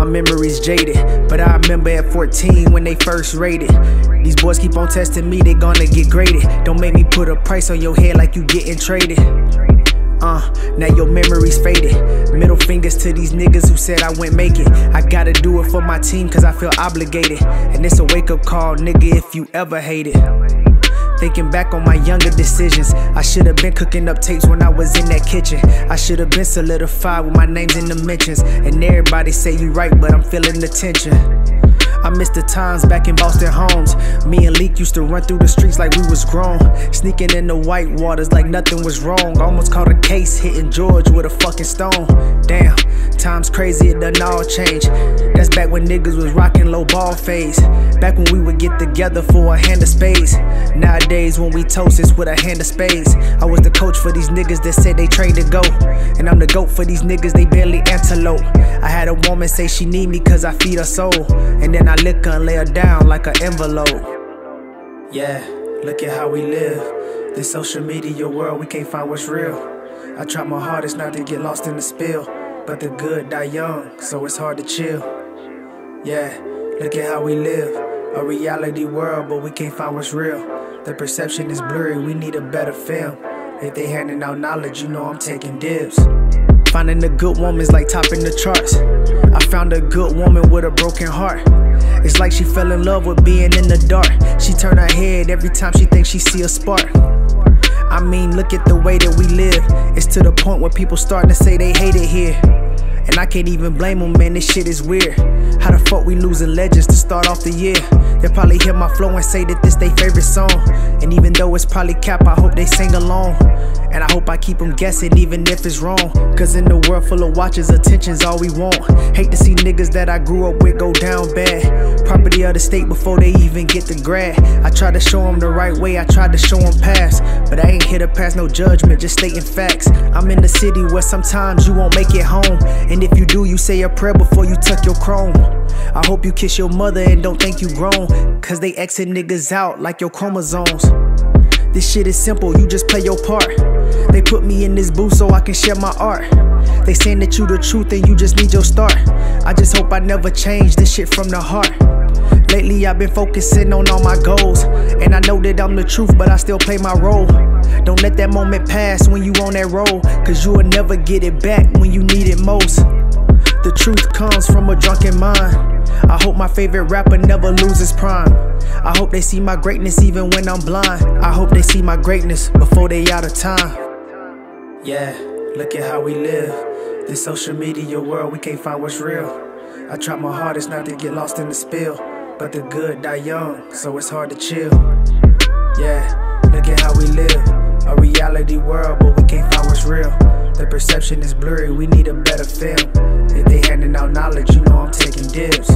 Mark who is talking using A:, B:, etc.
A: my memory's jaded, but I remember at 14 when they first rated. These boys keep on testing me, they gonna get graded. Don't make me put a price on your head like you getting traded. Uh, now your memory's faded. Middle fingers to these niggas who said I wouldn't make it. I gotta do it for my team cause I feel obligated. And it's a wake up call, nigga, if you ever hate it. Thinking back on my younger decisions, I should have been cooking up tapes when I was in that kitchen. I should have been solidified with my names in the mentions. And everybody say you right, but I'm feeling the tension. I miss the times back in Boston homes. Me and Leak used to run through the streets like we was grown. Sneaking in the white waters like nothing was wrong. Almost caught a case hitting George with a fucking stone. Damn, times crazy, it done all change. That's back when niggas was rocking low ball phase. Back when we would get together for a hand of spades. Nowadays, when we toast, it's with a hand of spades. I was the coach for these niggas that said they trained to go. And I'm the goat for these niggas, they barely antelope. I had a woman say she need me cause I feed her soul. And then I lick her and lay her down like an envelope. Yeah, look at how we live. This social media world, we can't find what's real. I try my hardest not to get lost in the spill. But the good die young, so it's hard to chill. Yeah, look at how we live. A reality world, but we can't find what's real. The perception is blurry, we need a better film. If they handing out knowledge, you know I'm taking dibs. Finding a good woman's like topping the charts. I found a good woman with a broken heart. It's like she fell in love with being in the dark. She turn her head every time she thinks she see a spark. I mean, look at the way that we live. It's to the point where people starting to say they hate it here. And I can't even blame them, man, this shit is weird. How the fuck we losing legends to start off the year? They'll probably hear my flow and say that this their favorite song. And even though it's probably cap, I hope they sing along. And I hope I keep them guessing even if it's wrong. Cause in the world full of watches, attention's all we want. Hate to see niggas that I grew up with go down bad. Property of the state before they even get the grad. I tried to show them the right way, I tried to show them past. But I ain't here to pass no judgment, just stating facts. I'm in the city where sometimes you won't make it home. And if you do, you say a prayer before you tuck your chrome. I hope you kiss your mother and don't think you grown. Cause they exit niggas out like your chromosomes. This shit is simple, you just play your part. They put me in this booth so I can share my art. They saying that you the truth and you just need your start. I just hope I never change this shit from the heart. Lately I've been focusing on all my goals. And I know that I'm the truth, but I still play my role. Don't let that moment pass when you on that roll. Cause you will never get it back when you need it most. The truth comes from a drunken mind. I hope my favorite rapper never loses prime. I hope they see my greatness even when I'm blind. I hope they see my greatness before they out of time. Yeah, look at how we live. This social media world, we can't find what's real. I try my hardest not to get lost in the spill. But the good die young, so it's hard to chill. Yeah, look at how we live. A reality world, but we can't find what's real. The perception is blurry, we need a better film. If they handing out knowledge, you know I'm taking dibs.